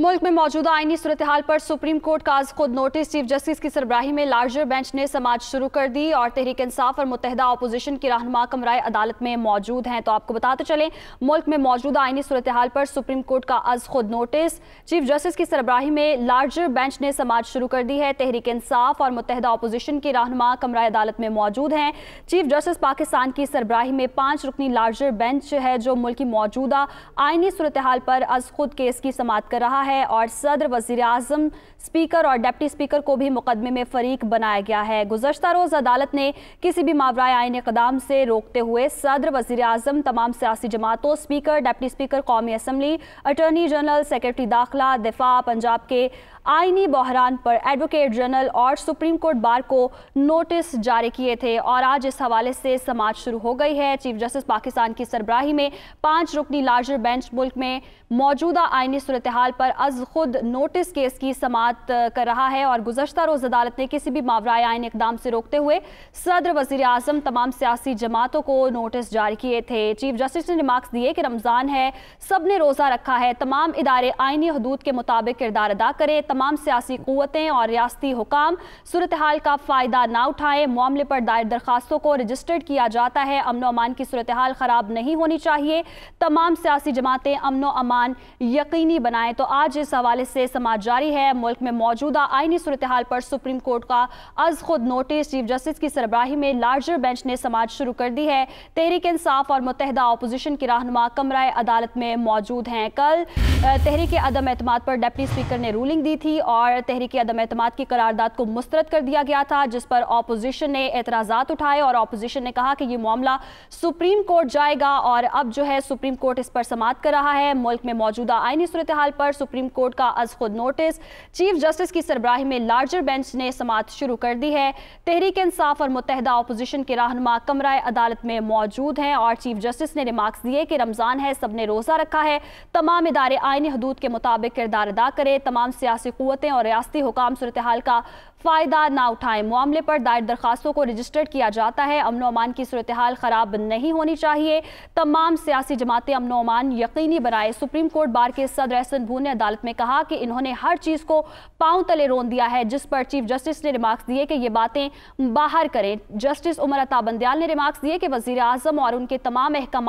मुल्क में मौजूदा आईनी सूरत हाल पर सुप्रीम कोर्ट का आज खुद नोटिस। चीफ जस्टिस की सरबराही में लार्जर बेंच ने समाज शुरू कर दी और तहरीक इंसाफ और मुतहदा अपोजिशन की रहनुमा कमराए अदालत में मौजूद हैं। तो आपको बताते चले, मुल्क में मौजूदा आईनी सूरत हाल पर सुप्रीम कोर्ट का आज खुद नोटिस। चीफ जस्टिस की सरबराही में लार्जर बेंच ने समाज शुरू कर दी है। तहरीक इंसाफ और मुतहदा अपोजिशन की रहनुमा कमराए अदालत में मौजूद हैं। चीफ जस्टिस पाकिस्तान की सरबराही में पाँच रुकनी लार्जर बेंच है जो मुल्क की मौजूदा आईनी सूरत हाल पर आज खुद केस की समात कर रहा है। है और सदर वज़ीर अजम स्पीकर और डिप्टी स्पीकर को भी मुकदमे में फरीक बनाया गया है। गुजशत रोज़ अदालत ने किसी भी मावराए आइन इकदाम से रोकते हुए सदर वज़ीर अजम तमाम सियासी जमातों, स्पीकर, डिप्टी स्पीकर, कौमी असम्बली, अटर्नी जनरल, सेक्रेटरी दाखिला, दिफा, पंजाब के आईनी बहरान पर एडवोकेट जनरल और सुप्रीम कोर्ट बार को नोटिस जारी किए थे और आज इस हवाले से समाज शुरू हो गई है। चीफ जस्टिस पाकिस्तान की सरबराही में पाँच रुकनी लार्जर बेंच मुल्क में मौजूदा आईनी सूरत हाल पर अज खुद नोटिस केस की समात कर रहा है और गुजशत रोज़ अदालत ने किसी भी मावराए आइन इकदाम से रोकते हुए सदर वज़ीर अजम तमाम सियासी जमातों को नोटिस जारी किए थे। चीफ जस्टिस ने रिमार्क्स दिए कि रमज़ान है सबने रोज़ा रखा है, तमाम इदारे आइनी हदूद के मुताबिक किरदार अदा करें, तमाम सियासी क़वतें और रियाती हुकाम सूरत हाल का फ़ायदा ना उठाएँ, मामले पर दायर दरखास्तों को रजिस्टर्ड किया जाता है अमनो अमान की सूरत हाल ख़राब नहीं होनी चाहिए, तमाम सियासी जमातें अमनो अमान यकीनी बनाएँ तो आज इस हवाले से समाज जारी है। मुल्क में मौजूदा आइनी सूरत हाल पर सुप्रीम कोर्ट का अज खुद नोटिस चीफ जस्टिस की सरबराही में लार्जर बेंच ने समाज शुरू कर दी है। तहरीक इंसाफ और मुतहदा अपोजिशन की रहनुमा कमराए अदालत में मौजूद हैं। कल तहरीक अदम अतमाद पर डिप्टी स्पीकर ने रूलिंग दी थी और तहरीक अदम अतमाद की करारदाद को मुस्तरद कर दिया गया था, जिस पर अपोजिशन ने एतराज़ात उठाए और अपोजिशन ने कहा कि यह मामला सुप्रीम कोर्ट जाएगा और अब जो है सुप्रीम कोर्ट इस पर समाप्त कर रहा है। मुल्क में मौजूदा आइनी सूरत हाल पर सुप्रीम कोर्ट का अज खुद नोटिस। चीफ जस्टिस की सरबराही में लार्जर बेंच ने समात शुरू कर दी है। तहरीक इंसाफ और मुतहदा अपोजिशन के रहनुमा कमराए अदालत में मौजूद हैं और चीफ जस्टिस ने रिमार्क्स दिए कि रमज़ान है सबने रोज़ा रखा है। तमाम इदारे आइनी हदूद के मुताबिक किरदार अदा करें। तमाम सियासी क़वतें और रियाती हुकाम सूरत हाल का फ़ायदा ना उठाएँ। मामले पर दायर दरखास्तों को रजिस्टर्ड किया जाता है। अमन अमान की सूरत हाल ख़राब नहीं होनी चाहिए। तमाम सियासी जमातें अमनो अमान यकीनी बनाए। सुप्रीम कोर्ट बार के सदर एहसन भू ने अदालत में कहा कि इन्होंने हर चीज़ को पाँव तले रोन दिया है, जिस पर चीफ जस्टिस ने रिमार्क्स दिए कि ये बातें बाहर करें। जस्टिस उमर अता बंदयाल ने रिमार्क्स दिए कि वज़ीर अजम और उनके तमाम अहकाम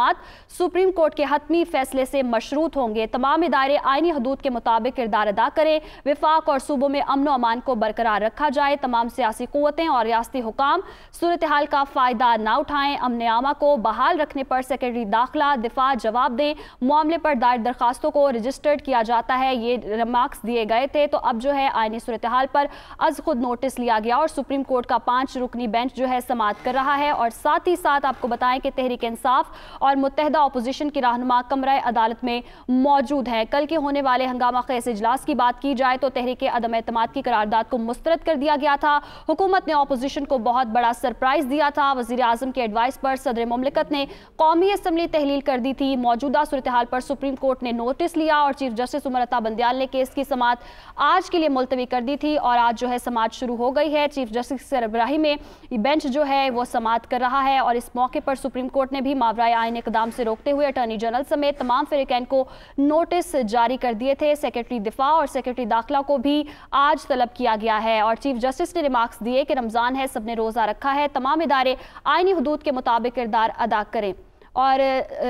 सुप्रीम कोर्ट के हतमी फैसले से मशरूत होंगे। तमाम इदारे आइनी हदूद के मुताबिक किरदार अदा करें। विफाक और सूबों में अमनो अमान को बरकरार रखा जाए। तमाम सियासी कुतें और रियाती हुकाम सूरत हाल का फ़ायदा ना उठाएँ। अमन आमा को बहाल रखने पर सेक्रेटरी दाखिला दिफा जवाब दें। मामले पर दायर दरखास्तों को रजिस्टर्ड किया जाता है। ये रिमार्क्स दिए गए थे। तो अब जो है आइनी सूरत हाल पर अज खुद नोटिस लिया गया और सुप्रीम कोर्ट का पाँच रुकनी बेंच जो है समात कर रहा है। और साथ ही साथ आपको बताएँ कि तहरीक इंसाफ और मुतहदा अपोजिशन की रहनुमा कमरा अदालत में मौजूद है। कल के होने वाले हंगामा खेस इजलास की बात की जाए तो तहरीक अदम अतमाद की करारदाद को मुस्तरद कर दिया गया था। हुकूमत ने अपोजिशन को बहुत बड़ा सरप्राइज़ दिया था। वज़ीर अजम के एडवाइस पर सदर ममलिकत ने कौमी असम्बली तहलील कर दी थी। मौजूदा सूरत हाल पर सुप्रीम कोर्ट ने नोटिस लिया और चीफ जस्टिस उमर अता बंदयाल ने केस की समात आज के लिए मुलतवी कर दी थी और आज जो है समात शुरू हो गई है। चीफ जस्टिस सरबराही में बेंच जो है वो समात कर रहा है और इस मौके पर सुप्रीम कोर्ट ने भी मावराए आइन इकदाम से रोकते हुए अटर्नी जनरल समेत तमाम फिरकैन को नोटिस जारी कर दिए थे। सेक्रेटरी दिफा और सेक्रेटरी दाखिला को भी आज तलब किया गया है और चीफ जस्टिस ने रिमार्क्स दिए कि रमज़ान है, सबने रोज़ा रखा है। तमाम इदारे आइनी हदूद के मुताबिक किरदार अदा करें। और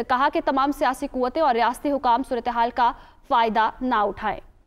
कहा कि तमाम सियासी कुतें और रियाती हुकाम सूरत हाल का फ़ायदा ना उठाएँ।